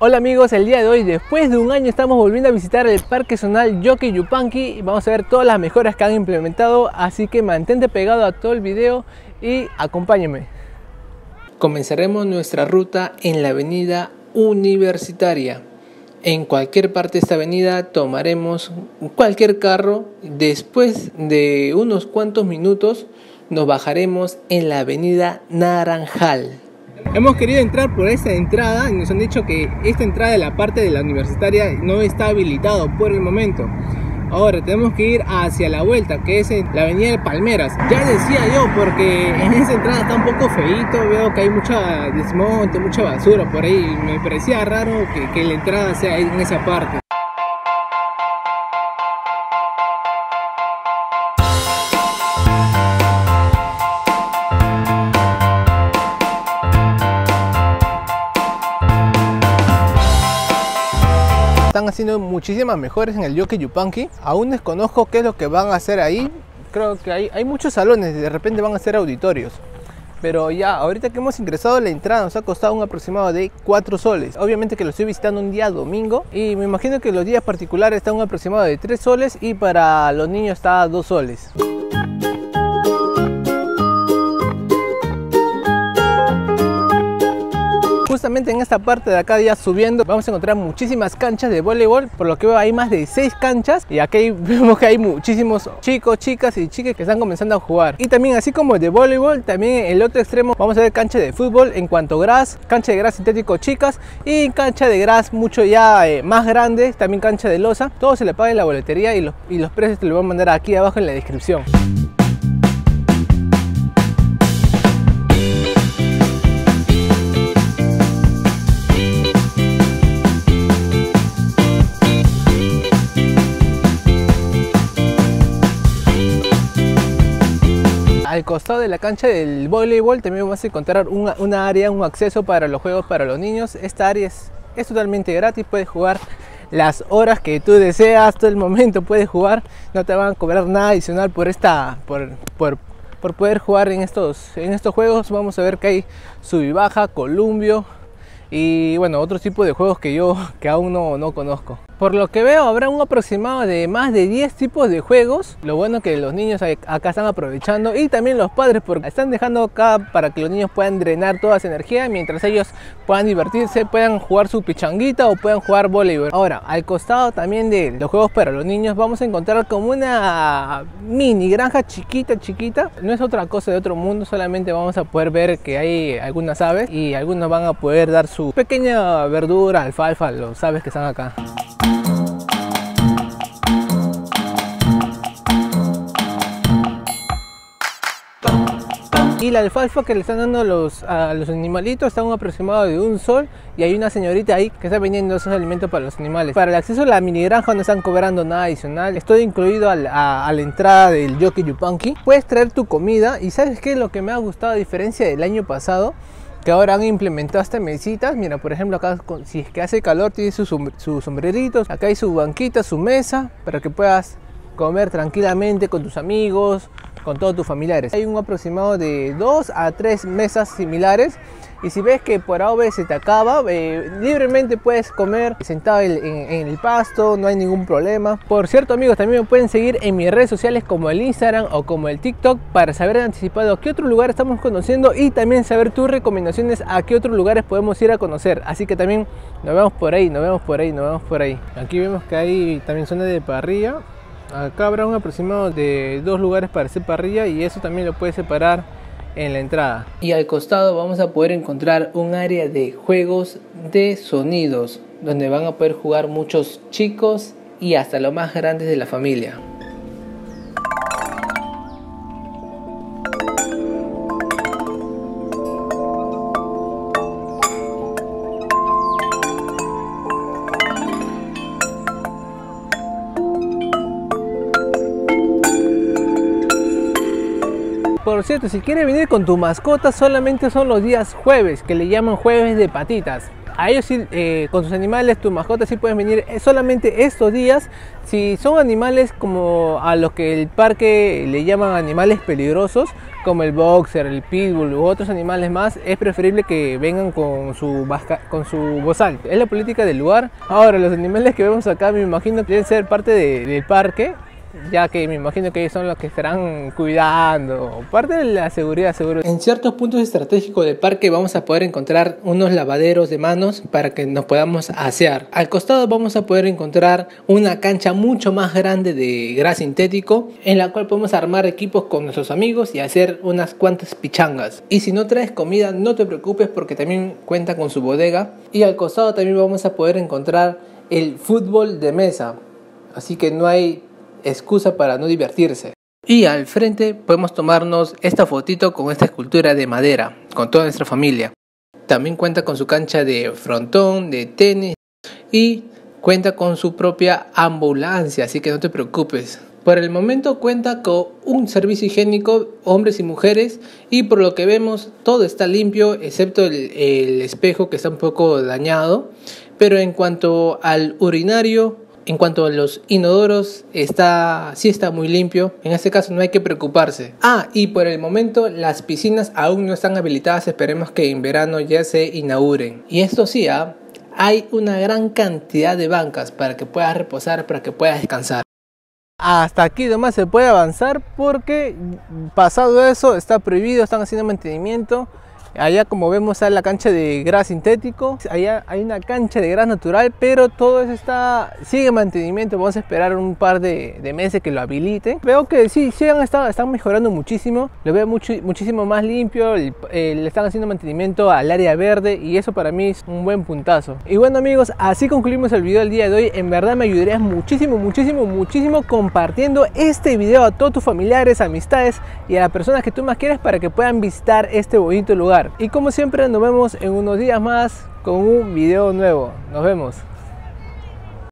Hola amigos, el día de hoy, después de un año, estamos volviendo a visitar el Parque Zonal Yoki Yupanqui y vamos a ver todas las mejoras que han implementado, así que mantente pegado a todo el video y acompáñeme. Comenzaremos nuestra ruta en la avenida Universitaria. En cualquier parte de esta avenida tomaremos cualquier carro. Después de unos cuantos minutos nos bajaremos en la avenida Naranjal. Hemos querido entrar por esta entrada y nos han dicho que esta entrada de la parte de la universitaria no está habilitado por el momento. Ahora tenemos que ir hacia la vuelta, que es la avenida de Palmeras. Ya decía yo, porque en esa entrada está un poco feito, veo que hay mucha desmonte, mucha basura por ahí. Me parecía raro que, que la entrada sea en esa parte. Muchísimas mejores en el Yoke Yupanqui. Aún desconozco qué es lo que van a hacer ahí. Creo que hay, hay muchos salones, de repente van a ser auditorios. Pero ya, ahorita que hemos ingresado la entrada nos ha costado un aproximado de 4 soles. Obviamente que lo estoy visitando un día domingo y me imagino que los días particulares están un aproximado de 3 soles y para los niños está a 2 soles. Justamente en esta parte de acá ya subiendo vamos a encontrar muchísimas canchas de voleibol por lo que veo hay más de 6 canchas y aquí vemos que hay muchísimos chicos, chicas y chicas que están comenzando a jugar. Y también así como de voleibol también en el otro extremo vamos a ver cancha de fútbol en cuanto a gras, cancha de gras sintético chicas y cancha de gras mucho ya eh, más grande, también cancha de losa. Todo se le paga en la boletería y los, y los precios te los voy a mandar aquí abajo en la descripción costado de la cancha del voleibol también vamos a encontrar una, área, un acceso para los juegos para los niños. Esta área es, es totalmente gratis, puedes jugar las horas que tú deseas, todo el momento puedes jugar, no te van a cobrar nada adicional por esta, por, por, por poder jugar en estos, en estos juegos. Vamos a ver que hay sub y baja, columbio y bueno, otro tipo de juegos que yo que aún no, no conozco. Por lo que veo habrá un aproximado de más de 10 tipos de juegos. Lo bueno que los niños acá están aprovechando y también los padres porque están dejando acá para que los niños puedan drenar toda esa energía mientras ellos puedan divertirse, puedan jugar su pichanguita o puedan jugar voleibol. Ahora, al costado también de los juegos para los niños vamos a encontrar como una mini granja chiquita, chiquita. No es otra cosa de otro mundo, solamente vamos a poder ver que hay algunas aves y algunos van a poder dar su pequeña verdura, alfalfa, los aves que están acá. Y la alfalfa que le están dando a los, animalitos está un aproximado de un sol y hay una señorita ahí que está vendiendo esos alimentos para los animales. Para el acceso a la mini granja no están cobrando nada adicional. Estoy incluido a, la entrada del Yoki Yupanqui. Puedes traer tu comida y ¿sabes qué lo que me ha gustado a diferencia del año pasado? que ahora han implementado estas mesitas. Mira, por ejemplo, acá si es que hace calor, tiene sus sombreritos. Acá hay su banquita, su mesa, para que puedas comer tranquilamente con tus amigos, con todos tus familiares. Hay un aproximado de 2 a 3 mesas similares y si ves que por AOV se te acaba, eh, libremente puedes comer sentado en, el pasto, no hay ningún problema. Por cierto amigos, también me pueden seguir en mis redes sociales como el Instagram o como el TikTok para saber anticipado qué otro lugar estamos conociendo y también saber tus recomendaciones a qué otros lugares podemos ir a conocer. Así que también nos vemos por ahí, nos vemos por ahí, nos vemos por ahí. Aquí vemos que hay también zona de parrilla Acá habrá un aproximado de dos lugares para hacer parrilla y eso también lo puedes separar en la entrada. Y al costado vamos a poder encontrar un área de juegos de sonidos donde van a poder jugar muchos chicos y hasta los más grandes de la familia. Por cierto, si quieres venir con tu mascota, solamente son los días jueves, que le llaman jueves de patitas. A ellos eh, con sus animales, tu mascota sí pueden venir eh, solamente estos días. Si son animales como a los que el parque le llaman animales peligrosos, como el boxer, el pitbull u otros animales más, es preferible que vengan con su, con su bozal. Es la política del lugar. Ahora, los animales que vemos acá me imagino que deben ser parte del parque ya que me imagino que son los que estarán cuidando, parte de la seguridad seguro. En ciertos puntos estratégicos del parque vamos a poder encontrar unos lavaderos de manos para que nos podamos asear. Al costado vamos a poder encontrar una cancha mucho más grande de gras sintético en la cual podemos armar equipos con nuestros amigos y hacer unas cuantas pichangas. Y si no traes comida no te preocupes porque también cuenta con su bodega y al costado también vamos a poder encontrar el fútbol de mesa. Así que no hay excusa para no divertirse. Y al frente podemos tomarnos esta fotito con esta escultura de madera, con toda nuestra familia. También cuenta con su cancha de frontón, de tenis y cuenta con su propia ambulancia, así que no te preocupes. Por el momento cuenta con un servicio higiénico, hombres y mujeres, y por lo que vemos todo está limpio, excepto el, el espejo que está un poco dañado. Pero en cuanto al urinario, en cuanto a los inodoros, está, sí está muy limpio. En este caso no hay que preocuparse. Ah, y por el momento las piscinas aún no están habilitadas. Esperemos que en verano ya se inauguren. Y esto sí, ¿ah? hay una gran cantidad de bancas para que puedas reposar, para que puedas descansar. Hasta aquí nomás se puede avanzar porque pasado eso está prohibido, están haciendo mantenimiento. Allá como vemos está la cancha de gras sintético, allá hay una cancha de gras natural, pero todo eso está, sigue en mantenimiento, vamos a esperar un par de, meses que lo habilite. Veo que sí, sí han estado, están mejorando muchísimo, lo veo muchísimo más limpio, le están haciendo mantenimiento al área verde y eso para mí es un buen puntazo. Y bueno amigos, así concluimos el video del día de hoy, en verdad me ayudarías muchísimo, muchísimo, muchísimo compartiendo este video a todos tus familiares, amistades y a las personas que tú más quieres para que puedan visitar este bonito lugar. Y como siempre nos vemos en unos días más con un video nuevo. Nos vemos.